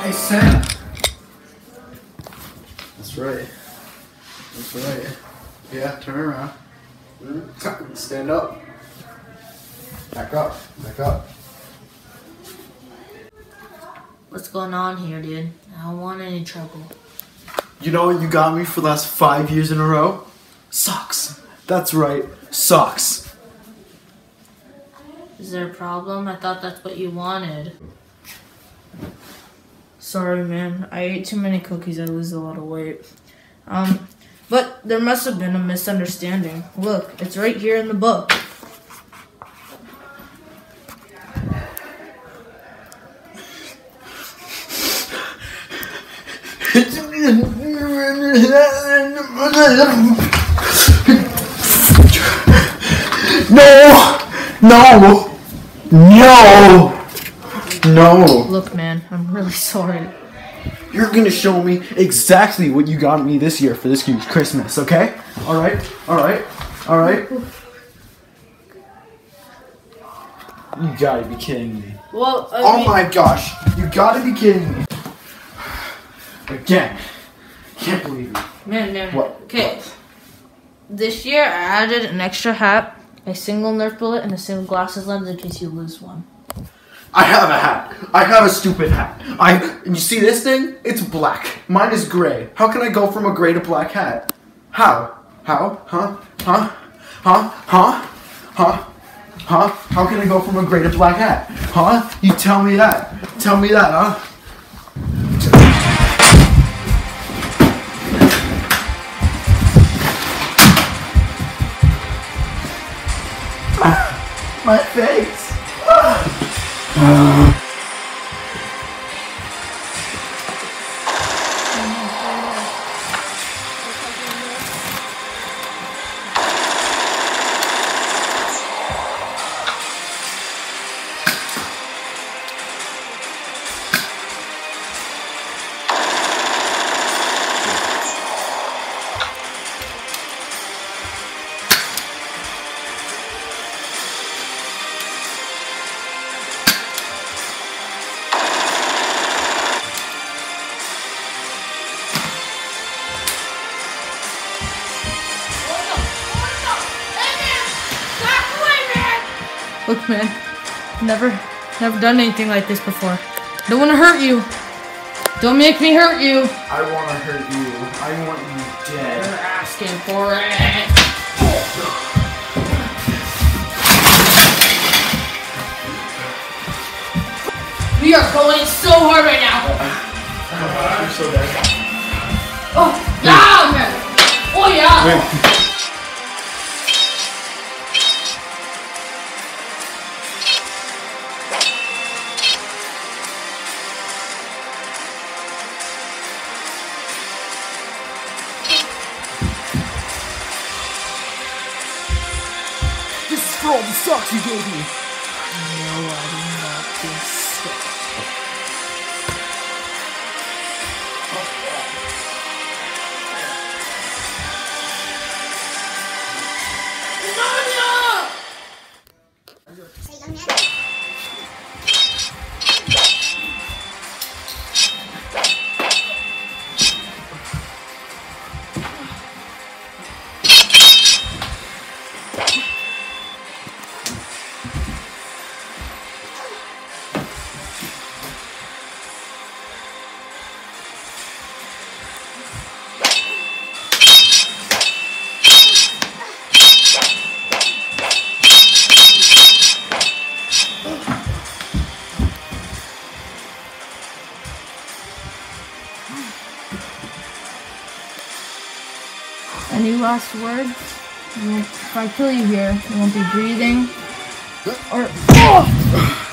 Hey, Sam. That's right. That's right. Yeah, turn around. Mm, Stand up. Back up. Back up. What's going on here, dude? I don't want any trouble. You know what you got me for the last five years in a row? Socks. That's right. Socks. Is there a problem? I thought that's what you wanted. Sorry, man. I ate too many cookies. I lose a lot of weight. Um, but there must have been a misunderstanding. Look, it's right here in the book. No! No! No! No! Look, man, I'm really sorry. You're gonna show me exactly what you got me this year for this huge Christmas, okay? Alright? Alright? Alright? You gotta be kidding me. Well, I Oh mean- my gosh! You gotta be kidding me. Again. Can't believe it. Man, man. What? Okay. This year, I added an extra hat, a single Nerf bullet, and a single glasses lens in case you lose one. I have a hat. I have a stupid hat. I you see this thing? It's black. Mine is gray. How can I go from a gray to black hat? How? How? Huh? Huh? Huh? Huh? Huh? Huh? How can I go from a gray to black hat? Huh? You tell me that. Tell me that, huh? My face. Look, man. Never, never done anything like this before. Don't want to hurt you. Don't make me hurt you. I want to hurt you. I want you dead. You're asking for it. We are going so hard right now. I'm so dead. Oh, yeah, man. Oh, yeah. This for all the socks you gave me. Any last words? If I kill you here, you won't be breathing. Or. Oh!